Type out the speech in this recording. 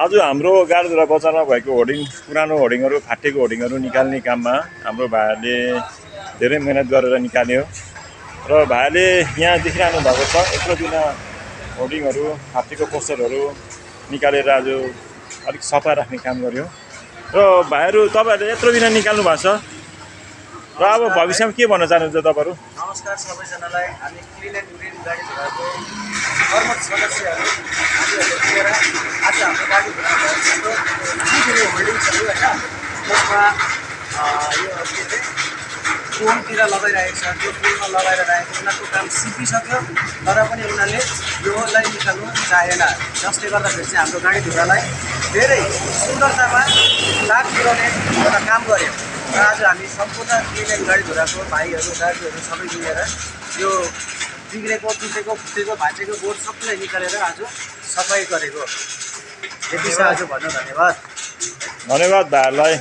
आज हाम्रो गाडीधुरा बजारमा भएको होर्डिङ पुरानो होर्डिङहरू फाटेको होर्डिङहरू निकाल्ने काममा हाम्रो भाइहरूले धेरै मिहिनेत गरेर निकाल्यो। र भाइले यहाँ देखिरहनु भएको छ यत्रो दिन होर्डिङहरू फाटेको पोस्टरहरू निकालेर आज अलिक सफा राख्ने काम गर्यो। र भाइहरू तपाईँहरूले यत्रो दिन निकाल्नु भएको छ? र अब भविष्यमा के भन्न चाहनुहुन्छ तपाईँहरू? नमस्कार सबैजनालाई। हामी क्लिन एन्ड ग्रिन गाडी घोडाको कर्मठ सदस्यहरू आज हाम्रो गाडी घोडा भएको ठुलो होल्डिङ्सहरू होइन यो के अरे पोलतिर लगाइरहेको छ त्यो पोलमा लगाएर राखेको उनीहरूको काम सिकिसक्यो तर पनि उनीहरूले योलाई निकाल्नु चाहेन। जसले गर्दाखेरि चाहिँ हाम्रो गाडी घोडालाई धेरै सुन्दरतामा लाभ पुर्याउने एउटा काम गर्यो। र आज हामी सम्पूर्ण क्लिन गाडी घोडाको भाइहरू दाजुहरू सबै मिलेर यो बिग्रेको टुटेको फुटेको भाँचेको बोर्ड सबैलाई निकालेर आज सफाइ गरेको यति छ आज भन्नु धन्यवाद। धन्यवाद भाइहरूलाई।